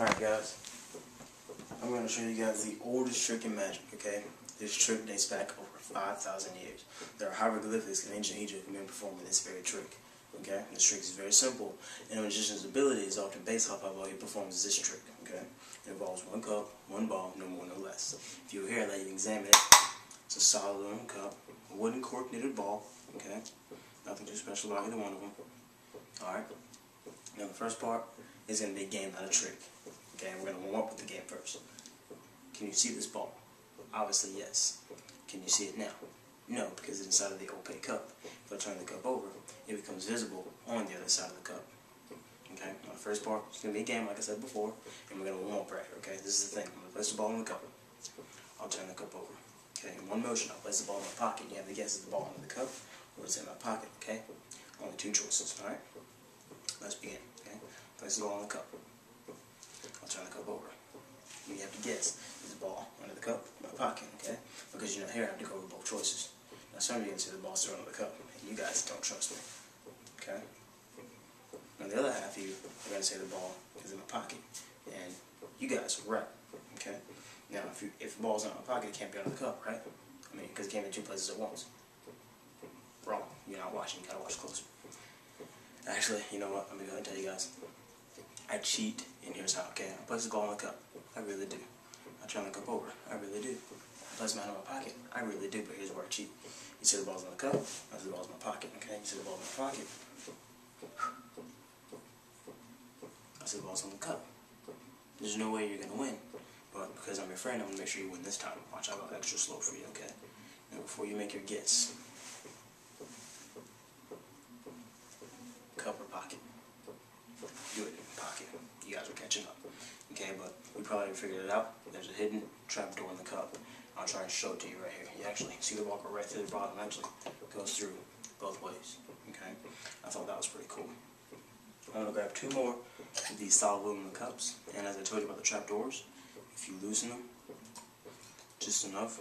Alright guys, I'm going to show you guys the oldest trick in magic, okay? This trick dates back over 5,000 years. There are hieroglyphics in ancient Egypt of men performing this very trick, okay? This trick is very simple, and a magician's ability is often based off of how he performs this trick, okay? It involves one cup, one ball, no more, no less. If you here, let you examine it. It's a solid aluminum cup, a wooden cork knitted ball, okay? Nothing too special about either one of them. Alright? Now the first part is going to be a game, not a trick. Okay, we're going to warm up with the game first. Can you see this ball? Obviously, yes. Can you see it now? No, because it's inside of the opaque cup. If I turn the cup over, it becomes visible on the other side of the cup. Okay, the first part is going to be a game, like I said before, and we're going to warm up right here, okay? This is the thing. I'm going to place the ball in the cup. I'll turn the cup over. Okay, in one motion, I'll place the ball in my pocket. You have to guess is the ball in the cup or it's in my pocket, okay? Only two choices, alright? Let's begin, okay? Place the ball in the cup. I'll turn the cup over. You have to guess, is the ball under the cup, my pocket, okay? Because you know here I have to go both choices. Now some of you can see the ball still under the cup, and you guys don't trust me, okay? Now the other half of you are going to say the ball is in my pocket, and you guys are right, okay? Now if, you, if the ball's not in my pocket, it can't be under the cup, right? I mean, because it can't be in two places at once. Wrong. You're not watching, you gotta watch closer. Actually, you know what? I'm gonna go ahead and tell you guys. I cheat, and here's how. Okay, I place the ball in the cup. I really do. I turn to cup over. I really do. I place hand in my pocket. I really do, but here's where I cheat. You see the ball's in the cup. I see the ball's in my pocket. Okay, you see the ball's in my pocket. I see the ball's in the cup. There's no way you're gonna win. But because I'm your friend, I'm gonna make sure you win this time. Watch, I'll extra slow for you, okay? Now before you make your guess, cup or pocket. Do it in pocket. You guys are catching up. Probably figured it out. There's a hidden trap door in the cup. I'll try and show it to you right here. You actually see the walker right through the bottom. Actually, goes through both ways. Okay, I thought that was pretty cool. I'm gonna grab two more of these solid aluminum cups, and as I told you about the trap doors, if you loosen them just enough,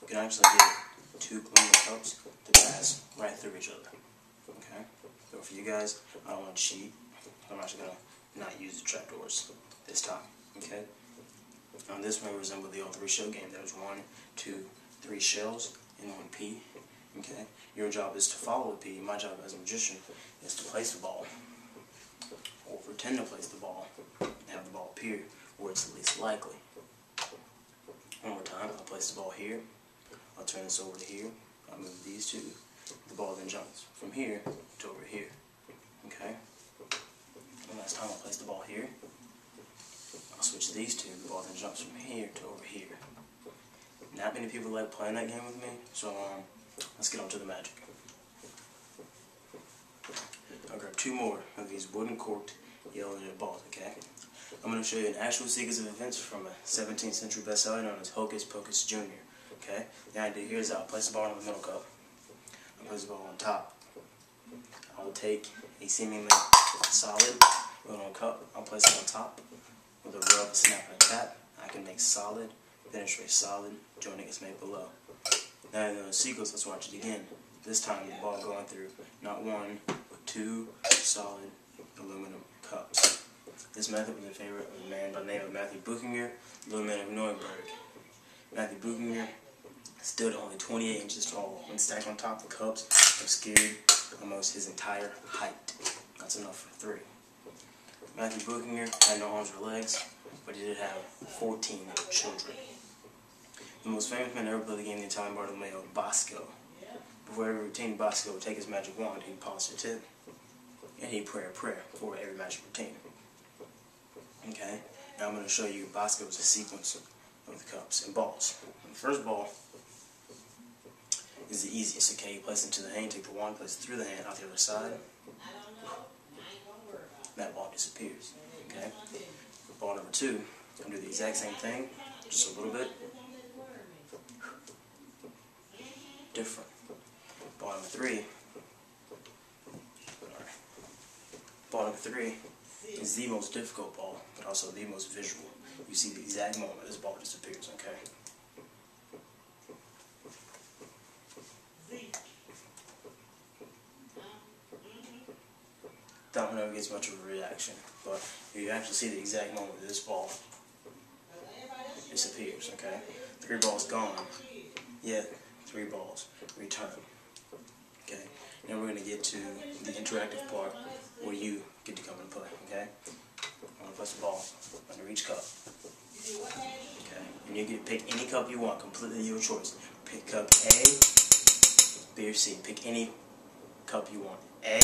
you can actually get two aluminum cups to pass right through each other. Okay? So for you guys, I don't want to cheat. I'm actually going to not use the trapdoors this time. Okay? Now this may resemble the old three shell game. There's one, two, three shells, and one pea. Okay? Your job is to follow the pea. My job as a magician is to place the ball. Or pretend to place the ball. And have the ball appear where it's least likely. One more time. I'll place the ball here. I'll turn this over to here. I'll move these two the ball then jumps from here to over here. Okay? One last time I'll place the ball here. I'll switch these two, the ball then jumps from here to over here. Not many people like playing that game with me, so um, let's get on to the magic. I'll grab two more of these wooden corked yellow balls, okay? I'm going to show you an actual sequence of events from a 17th century bestseller known as Hocus Pocus Jr. Okay? The idea here is I'll place the ball in the middle cup. I'll place the ball on top. I'll take a seemingly solid little cup. I'll place it on top with a rub, snap, a tap. I can make solid, finish with solid, joining is made below. Now in the sequence, let's watch it again. This time the ball going through not one, but two solid aluminum cups. This method was a favorite of a man by the name of Matthew Buchinger, little man of Nuremberg. Matthew Buchinger stood only 28 inches tall. When stacked on top, the cups obscured almost his entire height. That's enough for three. Matthew Buchinger had no arms or legs, but he did have 14 children. The most famous man ever played the game, in the Italian Bartolomeo Bosco. Before every routine, Bosco would take his magic wand, he'd polish the tip, and he'd pray a prayer for every magic routine. Okay, now I'm going to show you Bosco's sequence of the cups and balls. The first ball is the easiest, okay? You place it into the hand, take the wand, place it through the hand, out the other side. That ball disappears, okay? Ball number two, I'm going to do the exact same thing, just a little bit. Different. Ball number three, ball number three is the most difficult ball, but also the most visual. You see the exact moment this ball disappears, okay? Never gets much of a reaction. But you actually see the exact moment this ball disappears, okay? Three balls gone, yet three balls return. Okay? Now we're going to get to the interactive part where you get to come and play, okay? I'm going to place the ball under each cup. Okay? And you to pick any cup you want, completely your choice. Pick cup A, B, or C. Pick any cup you want. A,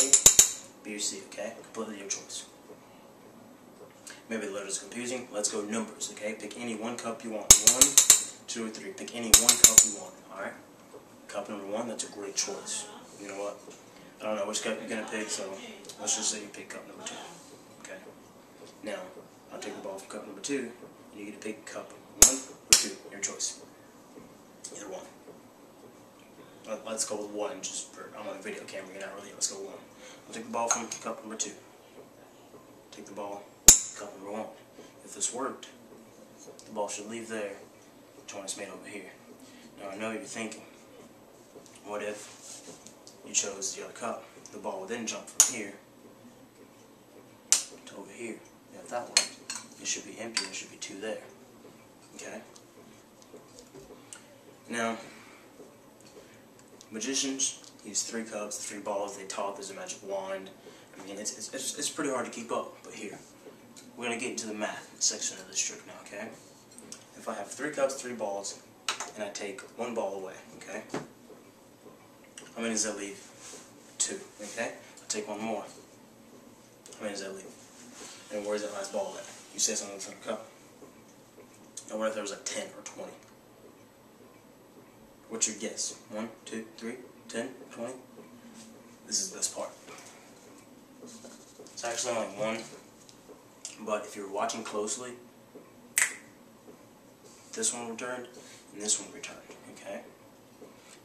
B, or C, okay? Completely your choice. Maybe the letters confusing. Let's go numbers, okay? Pick any one cup you want. One, two, or three. Pick any one cup you want, alright? Cup number one, that's a great choice. You know what? I don't know which cup you're going to pick, so let's just say you pick cup number two, okay? Now, I'll take the ball from cup number two, and you get to pick cup one or two, your choice. Either one. Let's go with one, just for, I'm on a video camera, you're not really, let's go one. I'll take the ball from cup number two. Take the ball, cup number one. If this worked, the ball should leave there, the when it's made over here. Now I know you're thinking, what if you chose the other cup? The ball would then jump from here to over here. Now if that worked, it should be empty, there should be two there. Okay? Now, magicians use three cups, three balls, they talk, there's a magic wand. I mean, it's, it's, it's pretty hard to keep up, but here, we're going to get into the math section of this trick now, okay? If I have three cups, three balls, and I take one ball away, okay? How many does that leave? Two, okay? I take one more. How many does that leave? And where's that last ball at? You say something from the cup. I wonder if there was like 10 or 20. What's your guess? 1, 2, 3, 10, 20? This is the best part. It's actually only one, but if you're watching closely, this one returned and this one returned, okay?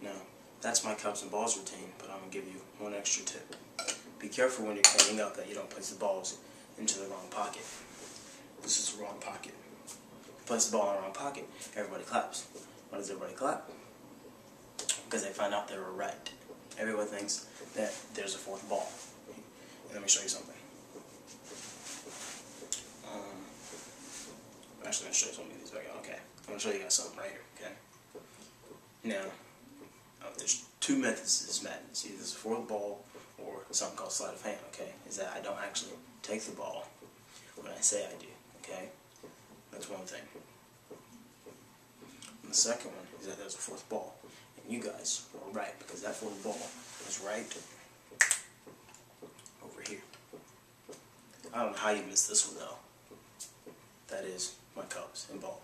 Now, that's my cups and balls routine, but I'm going to give you one extra tip. Be careful when you're cleaning up that you don't place the balls into the wrong pocket. This is the wrong pocket. Place the ball in the wrong pocket, everybody claps. Why does everybody clap? Because they find out they were right. Everyone thinks that there's a fourth ball. let me show you something. Um, I'm actually going to show you something these. Okay. I'm going to show you guys something right here, okay? Now, uh, there's two methods to this madness. Either there's a fourth ball or something called sleight of hand, okay? Is that I don't actually take the ball when I say I do, okay? That's one thing. And the second one is that there's a fourth ball. You guys were right, because that fourth ball was right over here. I don't know how you missed this one, though. That is my cups and balls.